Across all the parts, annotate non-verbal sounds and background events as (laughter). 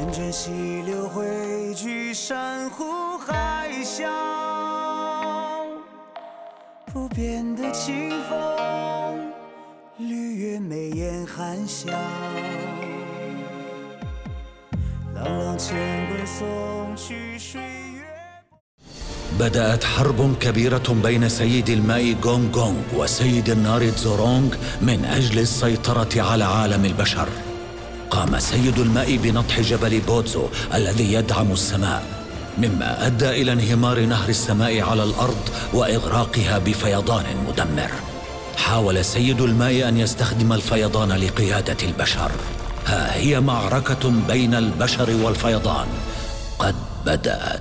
任泉溪流汇聚山湖海啸，不变的清风，绿月眉眼含笑，朗朗干归送去水月。 بدأت حرب كبيرة بين سيد الماء غونغ غونغ وسيد النار تزورونغ من أجل السيطرة على عالم البشر قام سيد الماء بنطح جبل بوتزو الذي يدعم السماء مما أدى إلى انهمار نهر السماء على الأرض وإغراقها بفيضان مدمر. حاول سيد الماء أن يستخدم الفيضان لقيادة البشر. ها هي معركة بين البشر والفيضان. قد بدأت.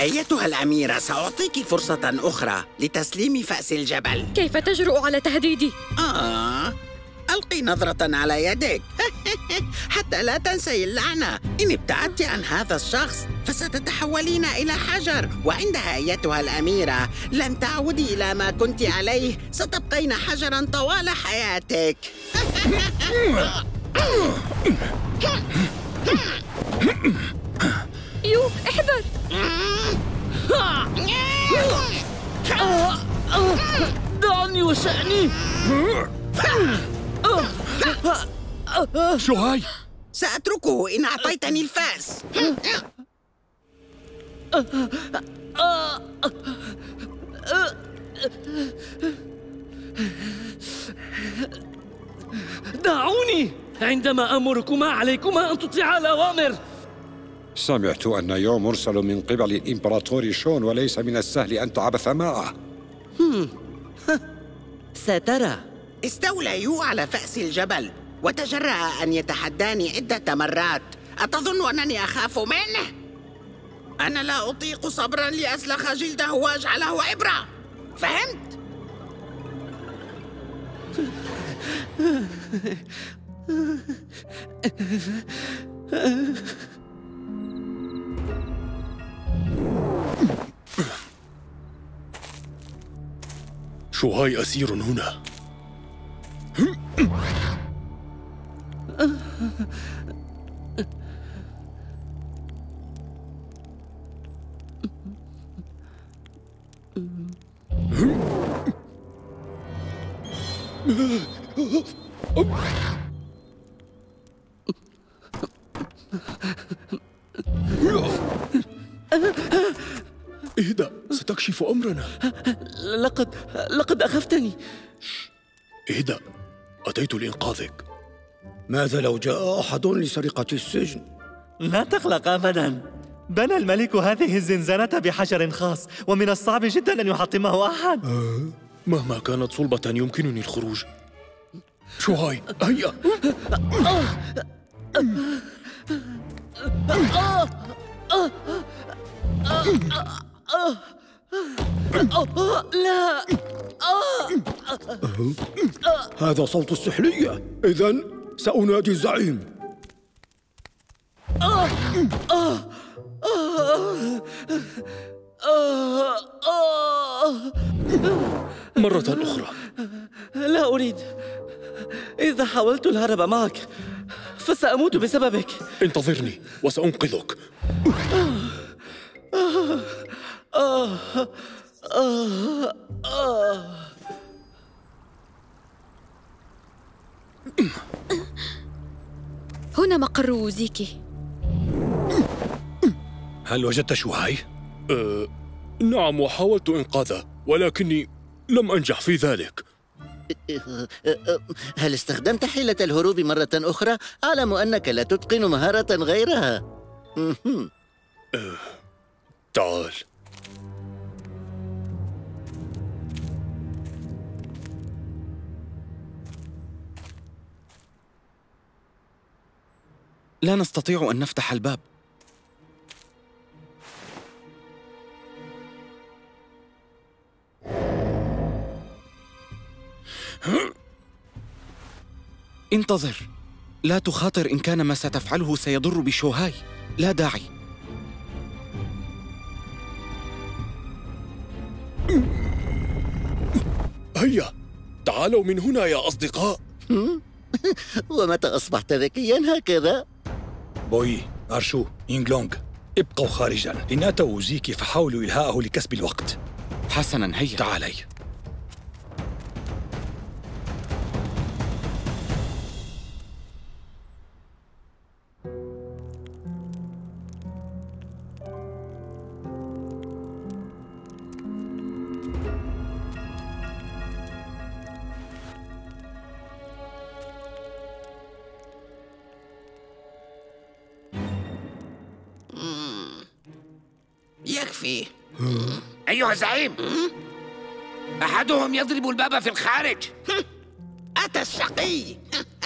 أيتها الأميرة سأعطيك فرصة أخرى لتسليم فأس الجبل. كيف تجرؤ على تهديدي؟ آه ألقي نظرة على يدك. (laughs) حتى لا تنسي اللعنة. إن ابتعدت عن هذا الشخص فستتحولين إلى حجر. وعندها أيتها الأميرة لن تعودي إلى ما كنت عليه. ستبقين حجرا طوال حياتك. (laughs) (laughs) شوهاي سأتركه إن أعطيتني الفأس دعوني. عندما أمركما عليكما أن تطيعا الأوامر. سمعت أن يو مرسل من قبل الإمبراطور شون وليس من السهل أن تعبث معه (laughs) سترى. استولى يو على فأس الجبل. وتجرأ أن يتحداني عدة مرات أتظن أنني أخاف منه؟ أنا لا أطيق صبرا لأسلخ جلده وأجعله عبرة فهمت؟ شوهاي أسير هنا إهدأ ستكشف أمرنا. لقد لقد أخفتني. إهدأ أتيت لإنقاذك. ماذا لو جاء أحد لسرقة السجن؟ لا تقلق أبدا. بنى الملك هذه الزنزانة بحجر خاص ومن الصعب جدا أن يحطمه أحد. مهما كانت صلبة يمكنني الخروج. شوهاي هيا. لا. هذا صوت السحلية. إذا سأنادي الزعيم. مرة أخرى. لا أريد. إذا حاولت الهرب معك فسأموت بسببك. انتظرني وسأنقذك. هنا مقر ووزيكي هل وجدت شوهاي؟ أه نعم وحاولت إنقاذه ولكني لم أنجح في ذلك (laughs) هل استخدمت حيلة الهروب مرة أخرى؟ أعلم أنك لا تتقن مهارة غيرها مهم. (laughs) تعال لا نستطيع أن نفتح الباب (coughs) انتظر. لا تخاطر إن كان ما ستفعله سيضر بشوهاي. لا داعي. (coughs) هيا تعالوا من هنا يا أصدقاء. (coughs) ومتى أصبحت ذكيا هكذا؟ بوي أرشو إنجلونغ ابقوا خارجا. إن أتوا وزيكي فحاولوا إلهاءه لكسب الوقت. حسنا هيا. تعالي. يكفي أيها الزعيم أحدهم يضرب الباب في الخارج. (laughs) أتى الشقي.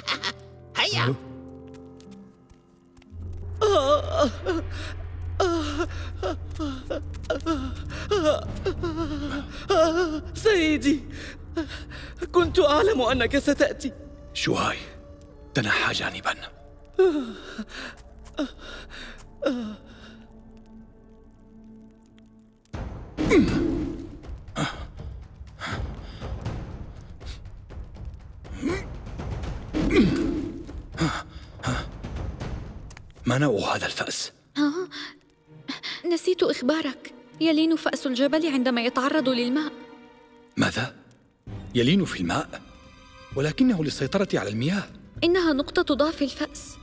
(laughs) هيا. (laughs) سيدي كنت أعلم أنك ستأتي. شوهاي تنحى جانبا ما نوع هذا الفأس؟ نسيت إخبارك. يلين فأس الجبل عندما يتعرض للماء. ماذا؟ يلين في الماء؟ ولكنه للسيطرة على المياه. إنها نقطة ضعف الفأس.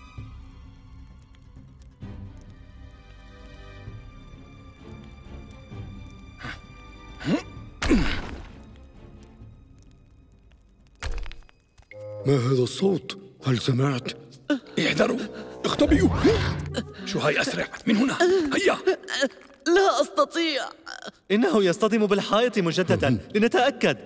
سمعت؟ احذروا. اختبئوا. شوهاي أسرع؟ من هنا. هيا. لا أستطيع. إنه يصطدم بالحائط مجددا. لنتأكد.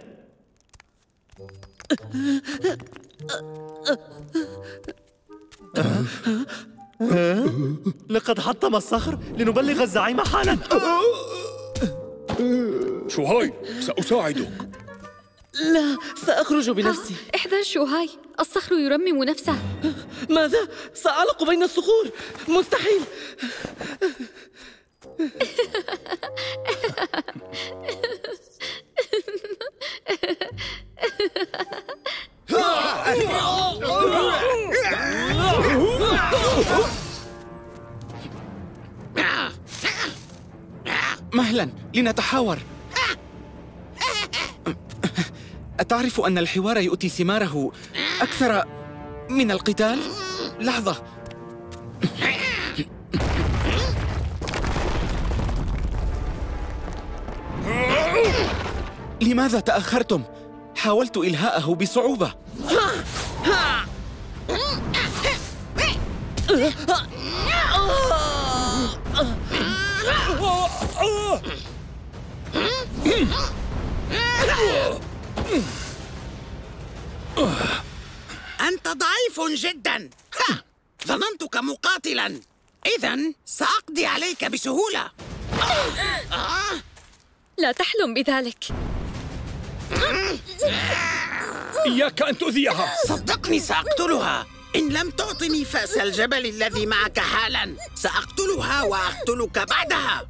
لقد حطم الصخر لنبلغ الزعيم حالا. شوهاي سأساعدك. لا سأخرج بنفسي. احذر شوهاي الصخر يرمم نفسه. ماذا؟ سأعلق بين الصخور. مستحيل. مهلا لنتحاور. أتعرف أن الحوار يؤتي ثماره أكثر من القتال؟ لحظة لماذا تأخرتم؟ حاولت إلهاءه بصعوبة (laughs) أنت ضعيف جدا. ها! ظننتك مقاتلا. إذا سأقضي عليك بسهولة. لا تحلم بذلك. إياك أن تؤذيها. صدقني سأقتلها. إن لم تعطني فأس الجبل الذي معك حالا سأقتلها وأقتلك بعدها.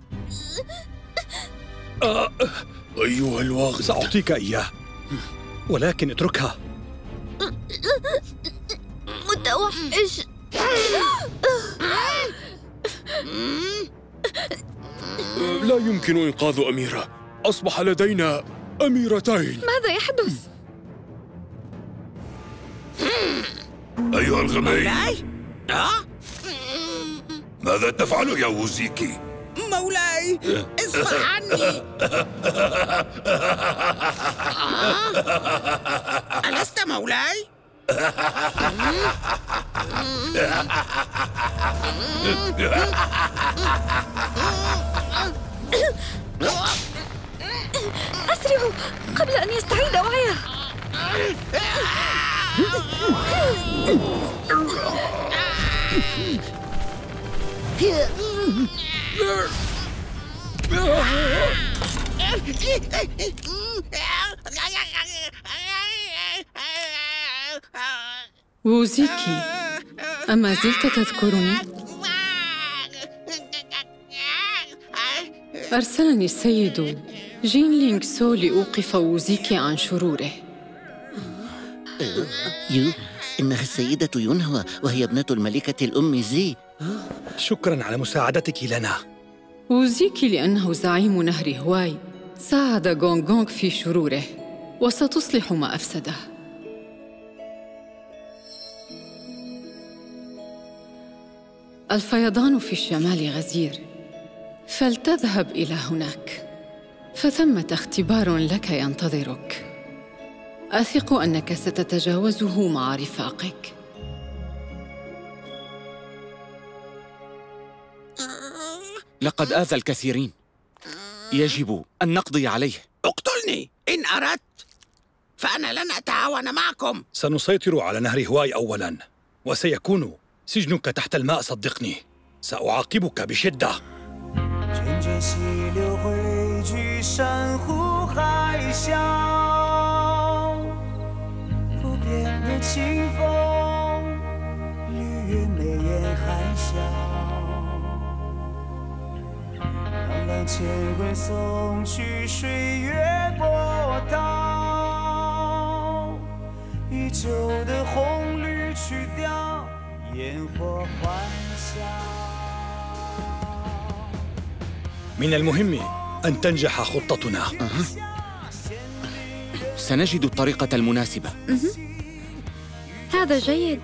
أيها الواغد سأعطيك إياه. ولكن اتركها متوحش لا يمكن إنقاذ أميرة أصبح لدينا أميرتين ماذا يحدث؟ أيها الغبي؟ ماذا تفعل يا ووزيكي؟ مولاي اصفح عني آه؟ ألست مولاي؟ أسرعوا قبل أن يستعيد وعيه ووزيكي أما زلت تذكرني؟ أرسلني السيد جين لينغ سو لأوقف ووزيكي عن شروره يو إنها السيدة ينهوى وهي ابنة الملكة الأم زي شكرا على مساعدتك لنا ووزيكي لأنه زعيم نهر هواي. ساعد غونغ غونغ في شروره وستصلح ما أفسده. الفيضان في الشمال غزير فلتذهب إلى هناك. فثمة اختبار لك ينتظرك أثق أنك ستتجاوزه مع رفاقك. لقد آذى الكثيرين. يجب أن نقضي عليه. اقتلني. إن أردت فأنا لن أتعاون معكم. سنسيطر على نهر هواي أولا وسيكون سجنك تحت الماء صدقني. سأعاقبك بشدة. 朗朗干坤送去水月波涛，依旧的红绿去掉，烟火欢笑。 من المهم أن تنجح خطتنا سنجد الطريقة المناسبة هذا جيد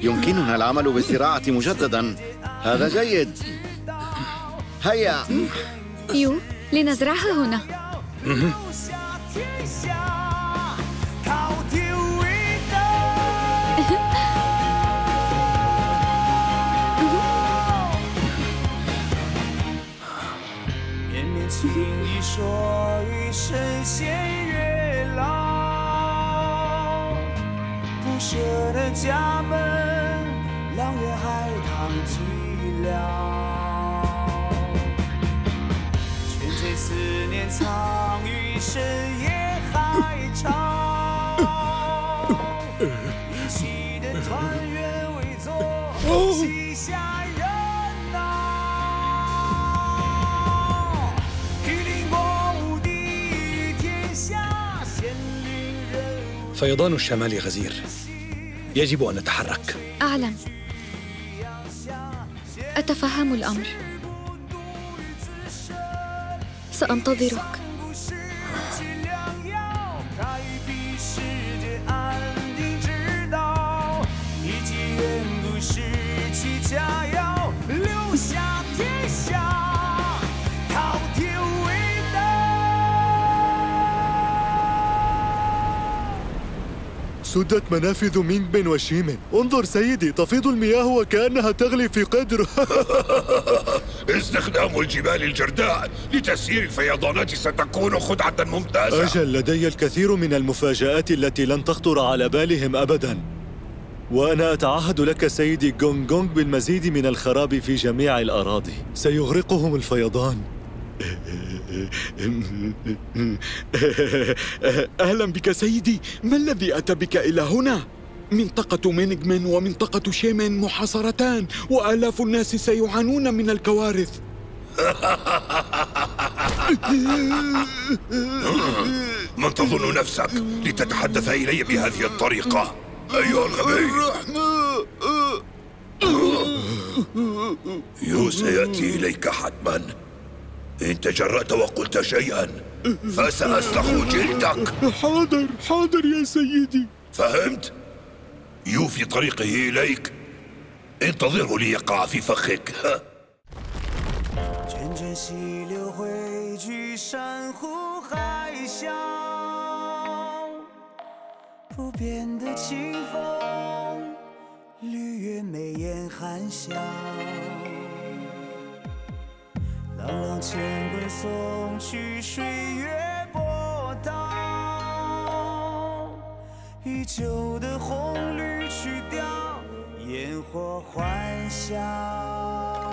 يمكننا العمل بالزراعة مجددا. هذا جيد. هيا. يو لنزرعها هنا. 舍的家门，两月海棠寂寥。沉醉思念藏于深夜海潮，一起的团圆为作西夏人呐、御林国无敌于天下，仙灵人物 فيضان الشمال غزير يجب أن نتحرك. أعلم. أتفهم الأمر. سأنتظرك. سدت منافذ مينغ بن وشيم. انظر سيدي تفيض المياه وكأنها تغلي في قدر. (laughs) استخدام الجبال الجرداء لتسيير الفيضانات ستكون خدعة ممتازة. أجل لدي الكثير من المفاجآت التي لن تخطر على بالهم أبدا. وأنا أتعهد لك سيدي غونغ غونغ بالمزيد من الخراب في جميع الأراضي. سيغرقهم الفيضان. (laughs) (laughs) أهلا بك سيدي. ما الذي أتى بك إلى هنا؟ منطقة مينغمن ومنطقة شيمن محاصرتان وآلاف الناس سيعانون من الكوارث. (laughs) من تظن نفسك لتتحدث إلي بهذه الطريقة؟ أيها الغبي. يو سيأتي إليك حتما. إن تجرأت وقلت شيئا فسأسلخ جلدك. حاضر حاضر يا سيدي. فهمت؟ يو في طريقه إليك. انتظره ليقع في فخك. 朗朗乾坤，送去水月波涛，依旧的红绿曲调，烟火欢笑。